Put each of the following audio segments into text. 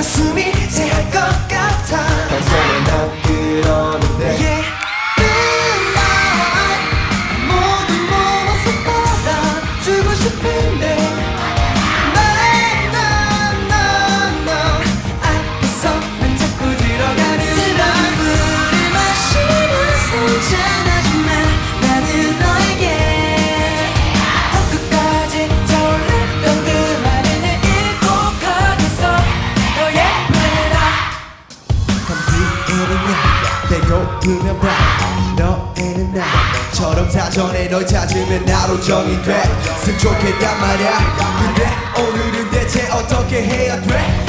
霞み 배고프면 봐. 너에는 나처럼 사전에 널 찾으면 나로 정이 됐으면 좋겠단 말야. 근데 오늘은 대체 어떻게 해야 돼?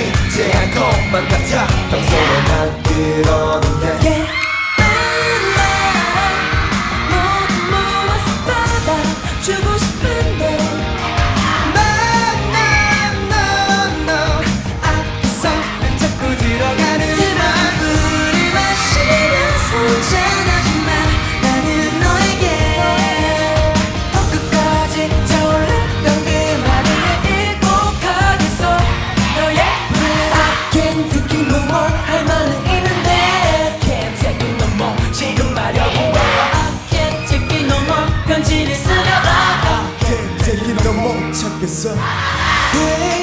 위대한 것만 같아 평소에 난 그런 presença. Ei.